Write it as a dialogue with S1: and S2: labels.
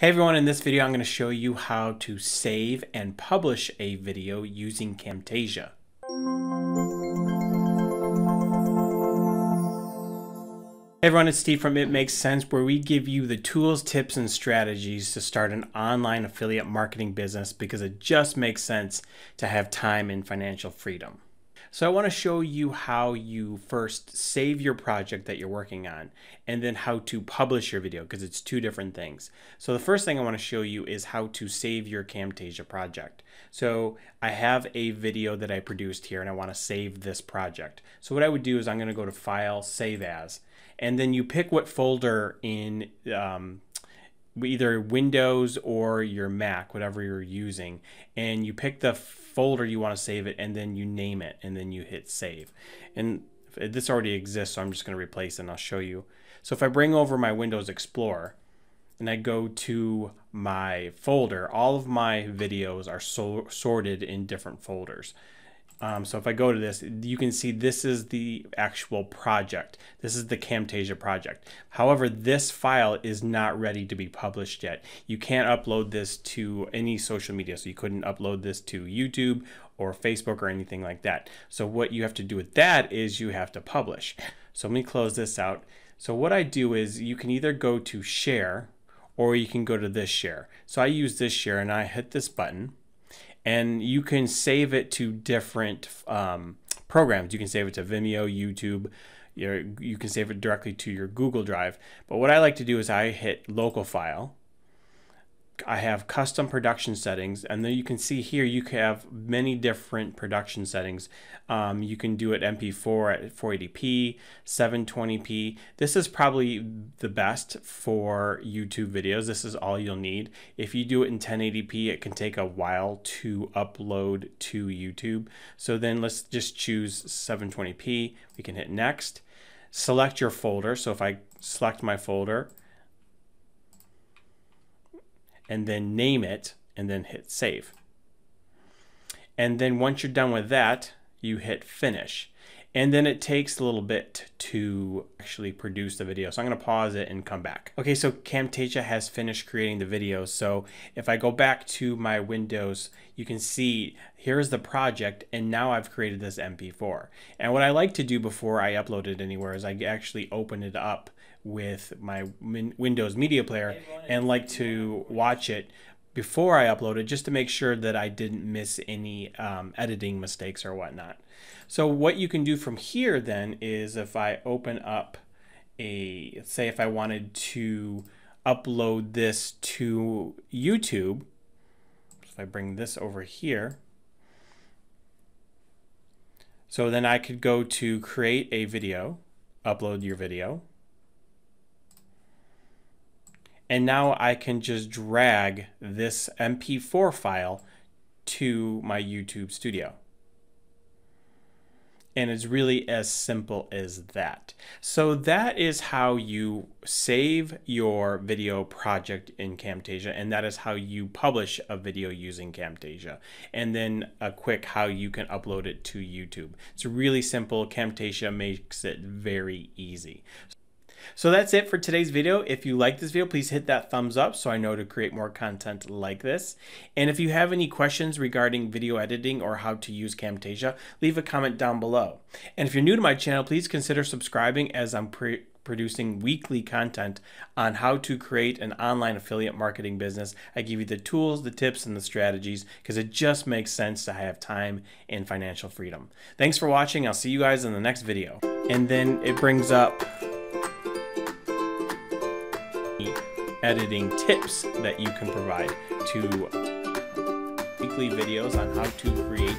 S1: Hey everyone, in this video I'm going to show you how to save and publish a video using Camtasia. Hey everyone, it's Steve from It Makes Sense where we give you the tools, tips, and strategies to start an online affiliate marketing business because it just makes sense to have time and financial freedom. So I want to show you how you first save your project that you're working on and then how to publish your video because it's two different things. So the first thing I want to show you is how to save your Camtasia project. So I have a video that I produced here and I want to save this project. So what I would do is I'm going to go to File, Save As, and then you pick what folder in um, either Windows or your Mac, whatever you're using, and you pick the folder you want to save it, and then you name it, and then you hit save. And this already exists, so I'm just going to replace it, and I'll show you. So if I bring over my Windows Explorer, and I go to my folder, all of my videos are so sorted in different folders. Um, so if I go to this, you can see this is the actual project. This is the Camtasia project. However, this file is not ready to be published yet. You can't upload this to any social media. So you couldn't upload this to YouTube or Facebook or anything like that. So what you have to do with that is you have to publish. So let me close this out. So what I do is you can either go to share or you can go to this share. So I use this share and I hit this button and you can save it to different um, programs. You can save it to Vimeo, YouTube. you can save it directly to your Google Drive. But what I like to do is I hit local file I have custom production settings and then you can see here you can have many different production settings. Um, you can do it MP4 at 480p, 720p. This is probably the best for YouTube videos. This is all you'll need. If you do it in 1080p, it can take a while to upload to YouTube. So then let's just choose 720p. We can hit next. Select your folder. So if I select my folder, and then name it and then hit save. And then once you're done with that, you hit finish. And then it takes a little bit to actually produce the video. So I'm gonna pause it and come back. Okay, so Camtasia has finished creating the video. So if I go back to my Windows, you can see here's the project and now I've created this MP4. And what I like to do before I upload it anywhere is I actually open it up with my Windows Media Player and like to watch it before I upload it just to make sure that I didn't miss any um, editing mistakes or whatnot. So what you can do from here then is if I open up a, say if I wanted to upload this to YouTube, if I bring this over here, so then I could go to create a video, upload your video, and now I can just drag this MP4 file to my YouTube studio. And it's really as simple as that. So that is how you save your video project in Camtasia and that is how you publish a video using Camtasia. And then a quick how you can upload it to YouTube. It's really simple. Camtasia makes it very easy. So that's it for today's video. If you like this video, please hit that thumbs up so I know to create more content like this. And if you have any questions regarding video editing or how to use Camtasia, leave a comment down below. And if you're new to my channel, please consider subscribing as I'm producing weekly content on how to create an online affiliate marketing business. I give you the tools, the tips, and the strategies because it just makes sense to have time and financial freedom. Thanks for watching. I'll see you guys in the next video. And then it brings up editing tips that you can provide to weekly videos on how to create